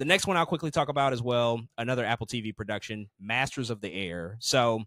the next one I'll quickly talk about as well, another Apple TV production, Masters of the Air. So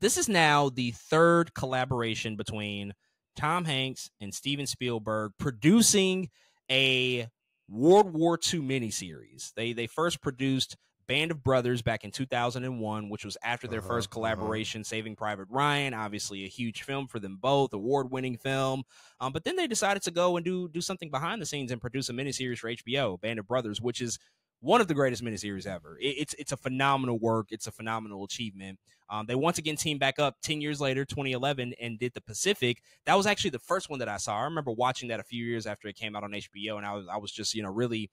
this is now the third collaboration between Tom Hanks and Steven Spielberg producing a World War II miniseries. They they first produced Band of Brothers back in 2001, which was after their Uh-huh, first uh-huh. collaboration, Saving Private Ryan. Obviously, a huge film for them both, award-winning film. Um, but then they decided to go and do do something behind the scenes and produce a miniseries for HBO, Band of Brothers, which is one of the greatest miniseries ever. It, it's it's a phenomenal work. It's a phenomenal achievement. Um, they once again teamed back up 10 years later, 2011, and did the Pacific. That was actually the first one that I saw. I remember watching that a few years after it came out on HBO, and I was I was just you know really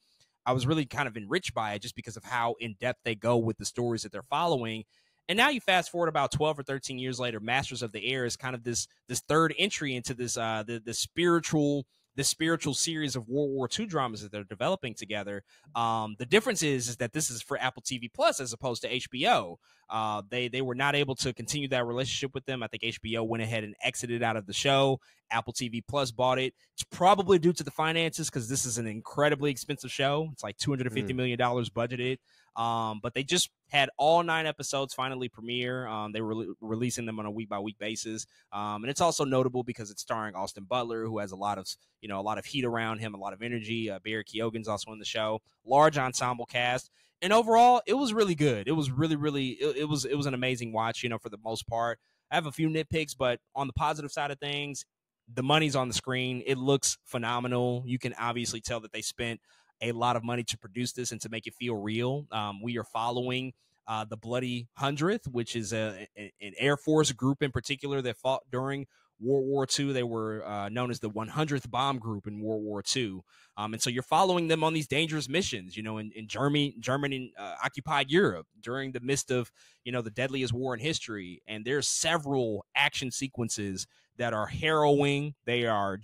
I was really kind of enriched by it just because of how in depth they go with the stories that they're following. And now you fast forward about 12 or 13 years later, Masters of the Air is kind of this this third entry into this uh the the spiritual the spiritual series of World War II dramas that they're developing together. Um, the difference is is that this is for Apple TV Plus as opposed to HBO. Uh, they they were not able to continue that relationship with them. I think HBO went ahead and exited out of the show. Apple TV Plus bought it. It's probably due to the finances because this is an incredibly expensive show. It's like two hundred and fifty Mm. million dollars budgeted. Um, but they just had all nine episodes finally premiere. Um, they were re- releasing them on a week by week basis. Um, and it's also notable because it's starring Austin Butler, who has a lot of you know a lot of heat around him, a lot of energy. Uh, Barry Keoghan's also in the show. Large ensemble cast. And overall, it was really good. It was really, really, it, it was, it was an amazing watch. You know, for the most part, I have a few nitpicks, but on the positive side of things, the money's on the screen. It looks phenomenal. You can obviously tell that they spent a lot of money to produce this and to make it feel real. Um, we are following uh, the Bloody Hundredth, which is a, a- an Air Force group in particular that fought during World War II. They were uh, known as the 100th Bomb Group in World War II. Um, and so you're following them on these dangerous missions, you know, in, in Germany, Germany uh, occupied Europe during the midst of, you know, the deadliest war in history. And there's several action sequences that are harrowing. They are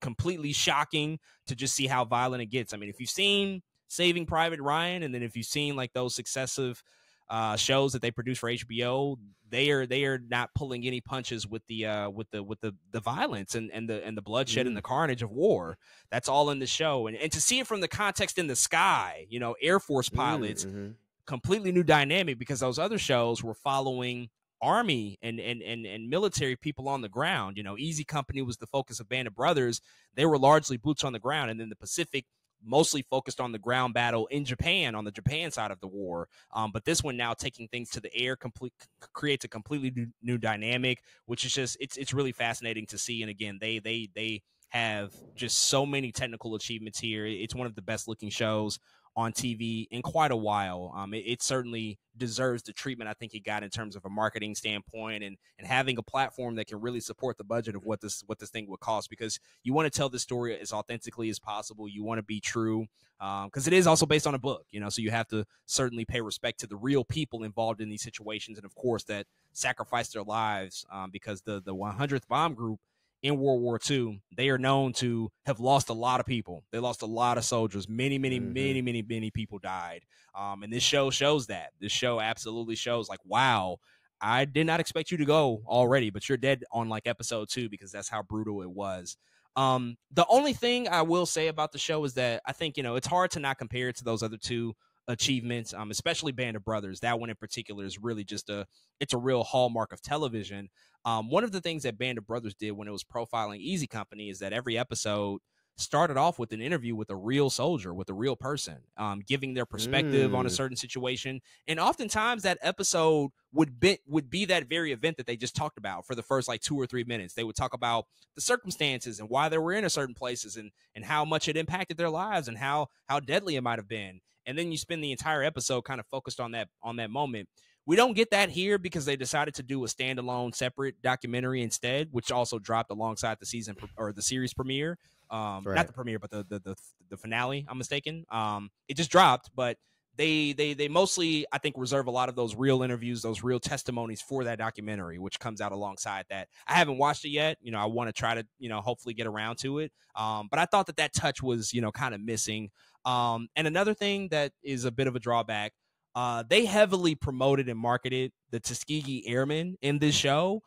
completely shocking to just see how violent it gets. I mean, if you've seen Saving Private Ryan, and then if you've seen like those successive uh, shows that they produce for HBO, they are they are not pulling any punches with the uh, with the with the the violence and, and the and the bloodshed and the carnage of war. That's all in the show, and and to see it from the context in the sky, you know, Air Force pilots, Mhm. completely new dynamic because those other shows were following army and and and and military people on the ground. You know, Easy Company was the focus of Band of Brothers. They were largely boots on the ground, and then the Pacific mostly focused on the ground battle in Japan on the Japan side of the war. Um, but this one now taking things to the air complete creates a completely new, new dynamic, which is just it's it's really fascinating to see. And again, they they they have just so many technical achievements here. It's one of the best looking shows on TV in quite a while. Um, it, it certainly deserves the treatment I think he got in terms of a marketing standpoint and and having a platform that can really support the budget of what this what this thing would cost because you want to tell the story as authentically as possible. You want to be true because it is also based on a book, you know. So you have to certainly pay respect to the real people involved in these situations, and of course that sacrificed their lives um, because the the 100th bomb group in World War II, they are known to have lost a lot of people. They lost a lot of soldiers. Many, many, Mhm. many, many, many people died. Um, and this show shows that. This show absolutely shows, like, wow, I did not expect you to go already, but you're dead on like episode two because that's how brutal it was. Um, the only thing I will say about the show is that I think you know it's hard to not compare it to those other two achievements, um, especially Band of Brothers. That one in particular is really just a it's a real hallmark of television. Um, one of the things that Band of Brothers did when it was profiling Easy Company is that every episode started off with an interview with a real soldier, with a real person, um, giving their perspective on a Mm. certain situation, and oftentimes that episode would be would be that very event that they just talked about for the first like two or three minutes. They would talk about the circumstances and why they were in a certain places and and how much it impacted their lives and how how deadly it might have been. And then you spend the entire episode kind of focused on that on that moment. We don't get that here because they decided to do a standalone, separate documentary instead, which also dropped alongside the season pre- or the series premiere. Um, Right. Not the premiere, but the, the the the finale. I'm mistaken. Um, it just dropped, but they they they mostly I think reserve a lot of those real interviews, those real testimonies for that documentary, which comes out alongside that. I haven't watched it yet. You know, I want to try to you know hopefully get around to it. Um, but I thought that that touch was you know kind of missing. Um, and another thing that is a bit of a drawback, uh, they heavily promoted and marketed the Tuskegee Airmen in this show.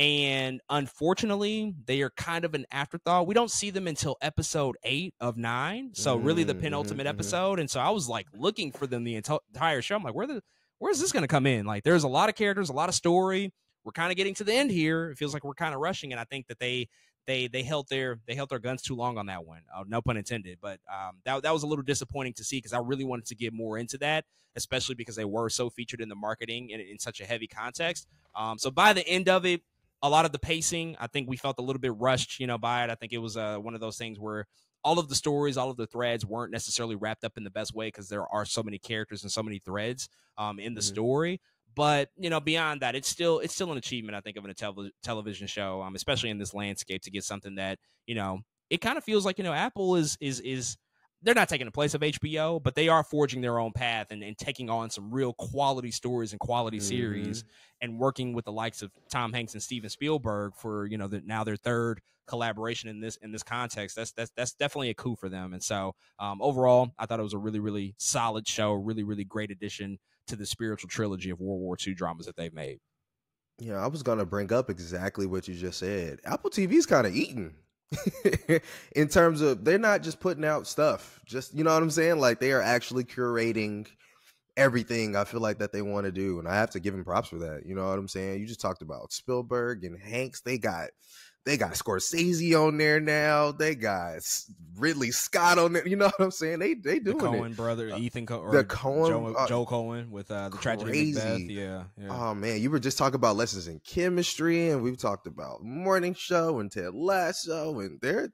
And unfortunately, they are kind of an afterthought. We don't see them until episode eight of nine. So really the Mm, mhm, penultimate mhm. episode. And so I was like looking for them the entire show. I'm like, where the where's this gonna come in? Like there's a lot of characters, a lot of story. We're kind of getting to the end here. It feels like we're kind of rushing, and I think that they they they held their they held their guns too long on that one. Uh, no pun intended. But um, that that was a little disappointing to see because I really wanted to get more into that, especially because they were so featured in the marketing in, in such a heavy context. Um, so by the end of it, a lot of the pacing, I think we felt a little bit rushed, you know, by it. I think it was uh, one of those things where all of the stories, all of the threads weren't necessarily wrapped up in the best way because there are so many characters and so many threads um, in the Mhm. story. But you know, beyond that, it's still it's still an achievement. I think of a tel- television show, um, especially in this landscape, to get something that you know it kind of feels like you know Apple is is is they're not taking the place of HBO, but they are forging their own path and, and taking on some real quality stories and quality series and working with the likes of Tom Hanks and Steven Spielberg for you know the, now their third collaboration in this in this context. That's that's that's definitely a coup for them. And so um, overall, I thought it was a really really solid show, really really great addition to the spiritual trilogy of World War II dramas that they've made. Yeah, I was gonna bring up exactly what you just said. Apple TV's kind of eating in terms of they're not just putting out stuff. Just you know what I'm saying? Like they are actually curating everything I feel like that they want to do, and I have to give them props for that. You know what I'm saying? You just talked about Spielberg and Hanks. They got they got Scorsese on there now. They got Ridley Scott on there. You know what I'm saying? They they The doing it. Coen brother, Uh, Ethan Co- or the Coen- Joe, uh, Joe Coen with uh, the tragedy of Macbeth. Yeah, yeah. Oh man, you were just talking about lessons in chemistry, and we've talked about morning show and Ted Lasso, and they're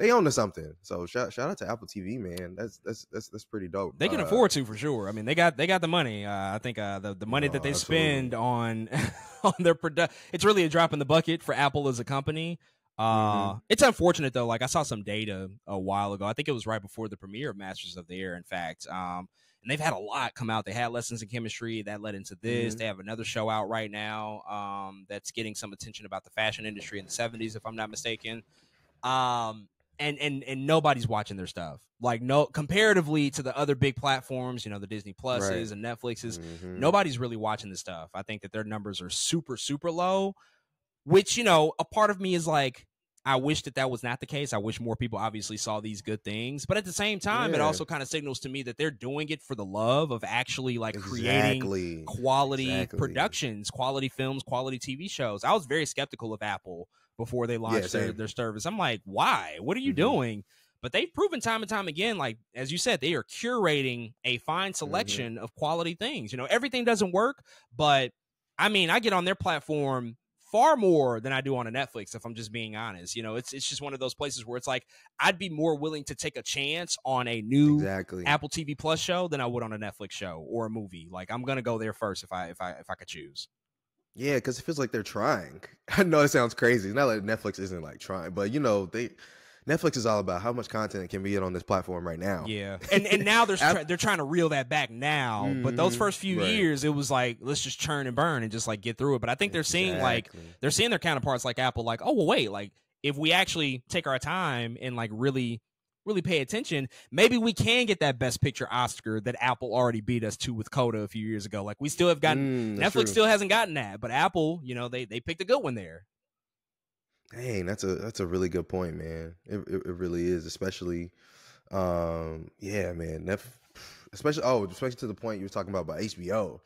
they own to something. So shout shout out to Apple TV, man. That's that's that's that's pretty dope. They can Uh, afford to for sure. I mean, they got they got the money. Uh, I think uh, the the money No, that they absolutely. spend on on their product, it's really a drop in the bucket for Apple as a company. Uh, Mhm. It's unfortunate though. Like I saw some data a while ago. I think it was right before the premiere of Masters of the Air. In fact, um, and they've had a lot come out. They had lessons in chemistry that led into this. Mhm. They have another show out right now um, that's getting some attention about the fashion industry in the '70s, if I'm not mistaken. Um, and and and nobody's watching their stuff. Like no, comparatively to the other big platforms, you know, the Disney Pluses Right. and Netflixes, Mhm. nobody's really watching this stuff. I think that their numbers are super super low. Which you know, a part of me is like, I wish that that was not the case. I wish more people obviously saw these good things, but at the same time, it also kind of signals to me that they're doing it for the love of actually like creating exactly. quality Exactly. productions, quality films, quality TV shows. I was very skeptical of Apple before they launched their, their service. I'm like, why? What are you Mhm. doing? But they've proven time and time again, like as you said, they are curating a fine Mm-hmm. selection of quality things. You know, everything doesn't work, but I mean, I get on their platform far more than I do on a Netflix, if I'm just being honest. You know, it's it's just one of those places where it's like I'd be more willing to take a chance on a new Exactly. Apple TV Plus show than I would on a Netflix show or a movie. Like I'm gonna go there first if I if I if I could choose. Yeah, because it feels like they're trying. I know it sounds crazy. It's not like Netflix isn't like trying, but you know they Netflix is all about how much content can be get on this platform right now. Yeah, and and now they're try- they're trying to reel that back now. But those Mhm, first few right. years, it was like let's just churn and burn and just like get through it. But I think they're seeing like they're seeing their counterparts like Apple, like oh well, wait, like if we actually take our time and like really really pay attention, maybe we can get that Best Picture Oscar that Apple already beat us to with Coda a few years ago. Like we still have gotten Mm, Netflix true. still hasn't gotten that, but Apple, you know, they they picked a good one there. Dang, that's a that's a really good point, man. It it, it really is, especially, um, yeah, man. Nef- especially oh, especially to the point you were talking about about HBO,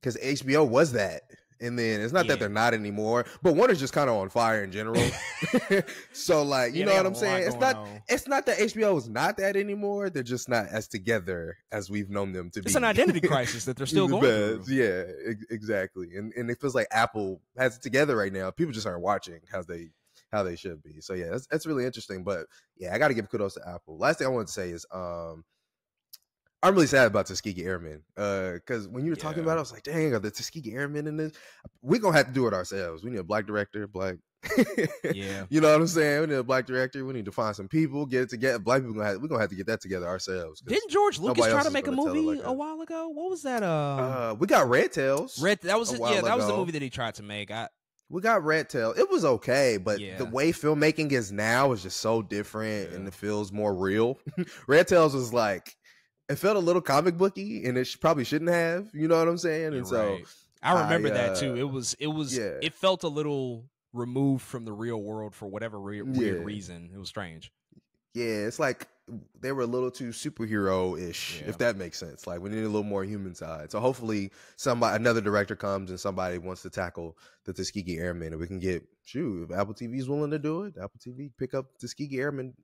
because HBO was that, and then it's not Yeah. that they're not anymore, but one is just kind of on fire in general. so like, you Yeah, know what I'm saying? It's not on. it's not that HBO is not that anymore. They're just not as together as we've known them to be. It's an identity crisis that they're still going through. Yeah, ex- exactly. And and it feels like Apple has it together right now. People just aren't watching how they how they should be. So yeah, that's that's really interesting. But yeah, I got to give kudos to Apple. Last thing I wanted to say is um. I'm really sad about Tuskegee Airmen. Uh, because when you were talking about it, I was like, dang, are the Tuskegee Airmen in this? We're gonna have to do it ourselves. We need a black director, black Yeah. you know what I'm saying? We need a black director. We need to find some people, get it together. Black people gonna have, we're gonna have to get that together ourselves. Didn't George Lucas try to make a gonna tell it movie like a while ago? What was that? Um, uh, we got Red Tails. Red. That was while yeah. That was the movie that he tried to make. I We got Red Tail. It was okay, but Yeah. the way filmmaking is now is just so different and it feels more real. Red Tails was like it felt a little comic booky and it sh- probably shouldn't have. You know what I'm saying? And so. I remember I, that too. uh, It was. It was. yeah. It felt a little removed from the real world for whatever re- weird reason. It was strange. Yeah, it's like they were a little too superhero ish, Yeah. if that makes sense. Like we need a little more human side. So hopefully, somebody, another director comes and somebody wants to tackle the Tuskegee Airmen, and we can get shoot if Apple TV is willing to do it. Apple TV pick up Tuskegee Airmen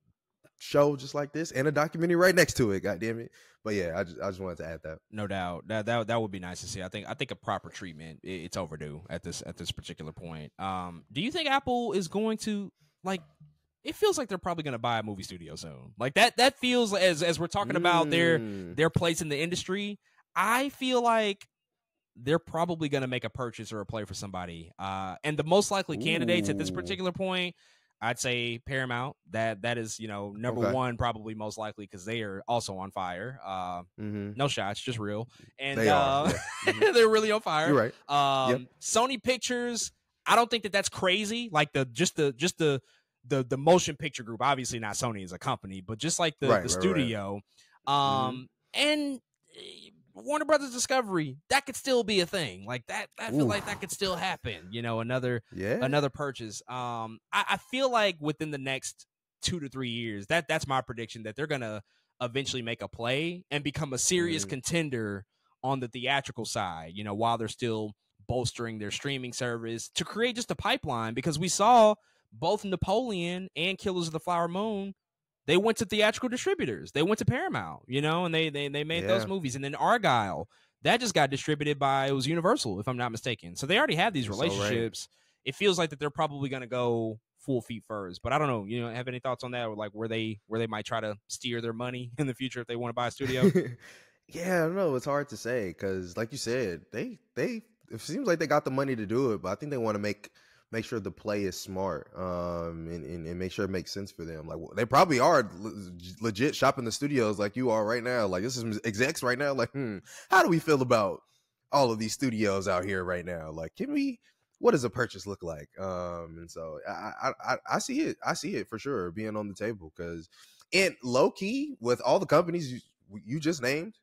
show just like this and a documentary right next to it. God damn it! But yeah, I just I just wanted to add that. No doubt. That that that would be nice to see. I think I think a proper treatment i- it's overdue at this at this particular point. Um, do you think Apple is going to like? It feels like they're probably going to buy a movie studio soon. Like that. That feels as as we're talking about their Mm. their place in the industry. I feel like they're probably going to make a purchase or a play for somebody. Uh, and the most likely candidates at this particular point, I'd say Paramount. That that is you know number Okay. one probably most likely because they are also on fire. Uh, Mhm. no shots, just real. And They are, uh, yeah. Mhm. they're really on fire. You're right. Um, Sony Pictures. I don't think that that's crazy. Like the just the just the the the motion picture group. Obviously not Sony as a company, but just like the Right, the right, right. studio. Um, and eh, Warner Brothers Discovery. That could still be a thing. Like that. I feel Oof. like that could still happen. You know, another Yeah. another purchase. Um, I, I feel like within the next two to three years, that that's my prediction that they're gonna eventually make a play and become a serious Mhm. contender on the theatrical side. You know, while they're still bolstering their streaming service to create just a pipeline because we saw both Napoleon and Killers of the Flower Moon. They went to theatrical distributors. They went to Paramount, you know, and they they they made those movies. And then Argylle, that just got distributed by it was Universal, if I'm not mistaken. So they already have these That's all right. relationships. It feels like that they're probably going to go full feet first, but I don't know. You know, have any thoughts on that, or like where they where they might try to steer their money in the future if they want to buy a studio? yeah, I don't know. It's hard to say because, like you said, they they it seems like they got the money to do it, but I think they want to make make sure the play is smart, um, and, and, and make sure it makes sense for them. Like they probably are le- legit shopping the studios like you are right now. Like this is execs right now. Like, hmm, how do we feel about all of these studios out here right now? Like, can we? What does a purchase look like? Um, and so I, I I I see it. I see it for sure being on the table because, and low key with all the companies you you just named,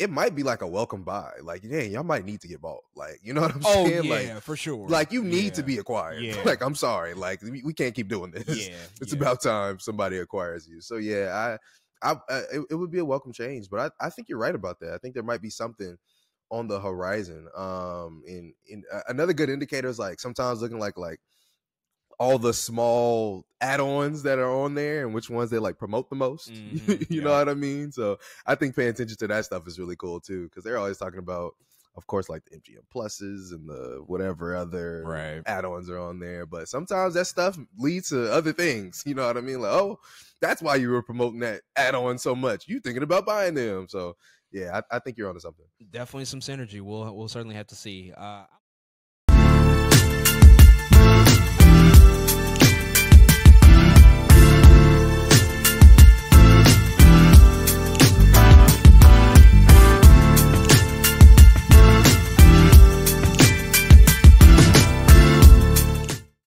it might be like a welcome buy. Like, yeah, y'all might need to get bought. Like, you know what I'm oh saying? yeah, Like, for sure. like you need to be acquired. Yeah. Like, I'm sorry. Like, we, we can't keep doing this. Yeah, It's yeah. about time somebody acquires you. So yeah, I, I, uh, it, it would be a welcome change. But I, I think you're right about that. I think there might be something on the horizon. Um, in in uh, another good indicator is like sometimes looking like like all the small add-ons that are on there and which ones they like promote the most. Mhm, you know what I mean? So I think paying attention to that stuff is really cool too because they're always talking about, of course, like the MGM pluses and the whatever other Right. add-ons are on there. But sometimes that stuff leads to other things. You know what I mean? Like, oh, that's why you were promoting that add-on so much. You thinking about buying them? So yeah, I, I think you're onto something. Definitely some synergy. We'll we'll certainly have to see. Uh,